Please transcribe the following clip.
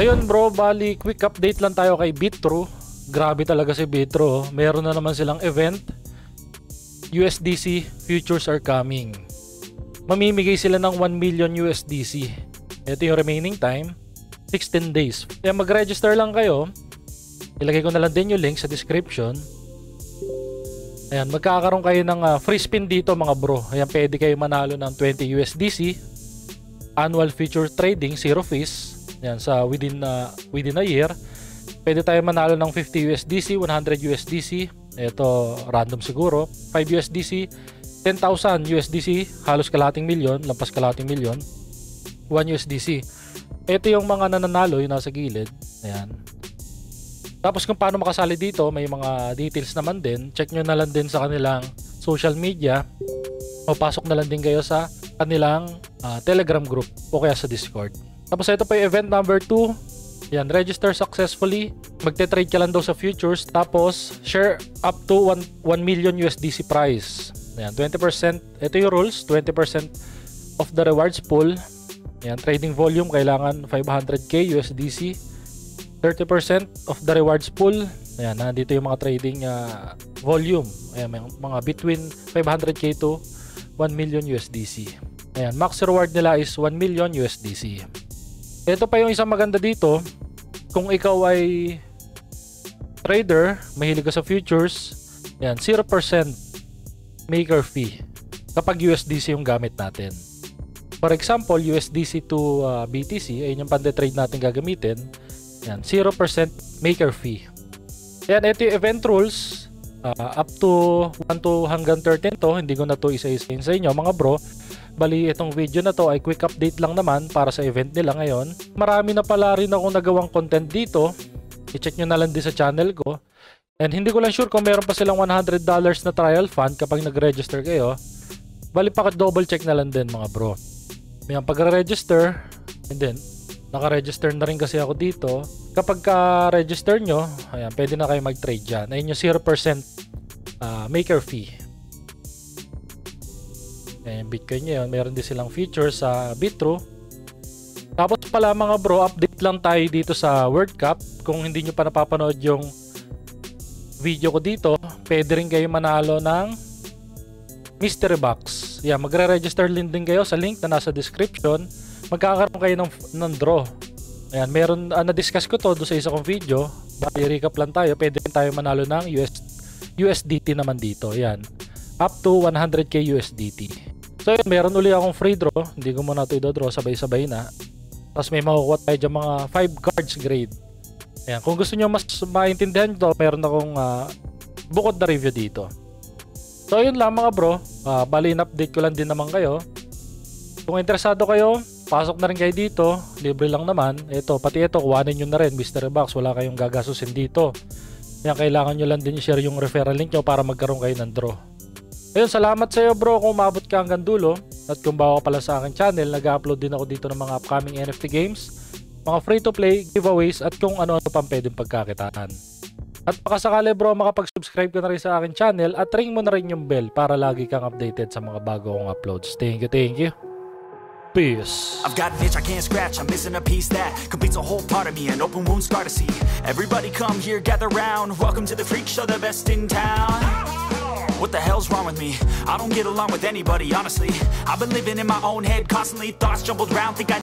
Ayun bro, bali quick update lang tayo kay Bitru. Grabe talaga si Bitru. oh. Meron na naman silang event. USDC futures are coming. Mamimigay sila ng 1 million USDC. Ito yung remaining time. 16 days. Kaya mag-register lang kayo. Ilagay ko na lang din yung link sa description. Ayan, magkakaroon kayo ng ah, free spin dito mga bro. Ayan, pwede kayo manalo ng 20 USDC. Annual future trading, zero fees. Ayan, sa within, ah, within a year. Pwede tayo manalo ng 50 USDC, 100 USDC. Ito, random siguro. 5 USDC, 10,000 USDC, halos kalating milyon, lampas kalating milyon. 1 USDC. Ito yung mga nananalo, yung nasa gilid. Ayan. Tapos kung paano makasali dito, may mga details naman din. Check nyo na lang din sa kanilang social media o pasok na lang din kayo sa kanilang ah, Telegram group o kaya sa Discord. Tapos ito pa yung event number 2. Yan, register successfully. Magte-trade ka lang daw sa futures. Tapos, share up to 1, 1 million USDC prize. Yan, 20%. Ito yung rules. 20% of the rewards pool. Yan, trading volume kailangan 500k USDC. 30% of the rewards pool. Ayan, nandito yung mga trading ah, volume. Ayan, mga between 500k to 1 million USDC. Ayan, max reward nila is 1 million USDC. Ito pa yung isang maganda dito. Kung ikaw ay trader, mahilig ka sa futures, ayan, 0% maker fee kapag USDC yung gamit natin. For example, USDC to ah, BTC, ayun yung pande-trade natin gagamitin. Yan, 0% maker fee. Yan, ito yung event rules. Ah, up to 1 to hanggang 13 to. Hindi ko na to isa-isain sa inyo mga bro. Bali, itong video na to ay quick update lang naman para sa event nila ngayon. Marami na pala rin akong nagawang content dito. I-check nyo na lang din sa channel ko. And hindi ko lang sure kung meron pa silang $100 na trial fund kapag nag-register kayo. Bali, pakit-double check na lang din mga bro. May ang pag-register. And then, naka-register na rin kasi ako dito. Kapag ka-register nyo, ayan, pwede na kayo mag-trade dyan. Ayun yung 0% ah, maker fee. Ayan, Bitcoin nyo yun. Meron din silang features sa Bitru. Tapos pala mga bro, update lang tayo dito sa World Cup. Kung hindi nyo pa napapanood yung video ko dito, pwede rin kayo manalo ng mystery box. Yeah, magre-register din din kayo sa link na nasa description. Magkakaroon kayo ng, ng draw. Ayan, meron, uh, na-discuss ko to do sa isa kong video. Bali, recap lang tayo. Pwede rin tayo manalo ng US, USDT naman dito. Ayan. Up to 100k USDT. So, yun, meron uli akong free draw. Hindi ko muna ito i-draw. Sabay-sabay na. Tapos may makukuha tayo dyan mga 5 cards grade. Ayan. Kung gusto nyo mas maintindihan to, meron akong uh, bukod na review dito. So, yun lang mga bro. Uh, bali, in-update ko lang din naman kayo. Kung interesado kayo, pasok na rin kayo dito. Libre lang naman. Ito, pati ito, kuhanin nyo na rin. Mystery Box, wala kayong gagasusin dito. Kaya kailangan nyo lang din i-share yung referral link nyo para magkaroon kayo ng draw. Ayun, salamat sa iyo bro kung umabot ka hanggang dulo. At kung bago ka pala sa akin channel, nag-upload din ako dito ng mga upcoming NFT games, mga free-to-play, giveaways, at kung ano-ano pang pwedeng pagkakitaan. At baka sakali bro, makapag-subscribe ka na rin sa akin channel at ring mo na rin yung bell para lagi kang updated sa mga bago kong uploads. Thank you, thank you. Peace. I've got an itch I can't scratch, I'm missing a piece that completes a whole part of me, an open wound scar to see. Everybody come here, gather round. Welcome to the freak show, the best in town. What the hell's wrong with me? I don't get along with anybody, honestly. I've been living in my own head constantly, thoughts jumbled round, think I